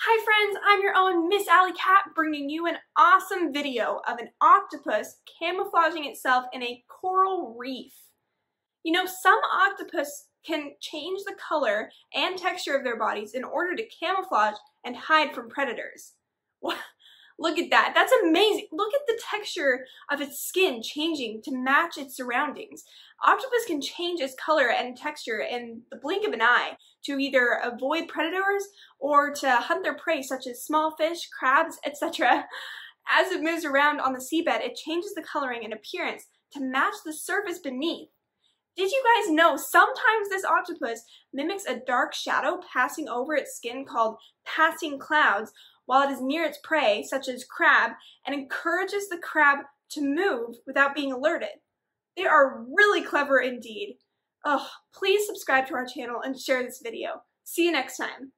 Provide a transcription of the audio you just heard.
Hi friends, I'm your own Miss Allie Cat bringing you an awesome video of an octopus camouflaging itself in a coral reef. You know, some octopus can change the color and texture of their bodies in order to camouflage and hide from predators. Look at that. That's amazing. Look at the texture of its skin changing to match its surroundings. Octopus can change its color and texture in the blink of an eye to either avoid predators or to hunt their prey such as small fish, crabs, etc. As it moves around on the seabed, it changes the coloring and appearance to match the surface beneath. Did you guys know sometimes this octopus mimics a dark shadow passing over its skin called passing clouds while it is near its prey, such as crab, and encourages the crab to move without being alerted. They are really clever indeed. Oh, please subscribe to our channel and share this video. See you next time.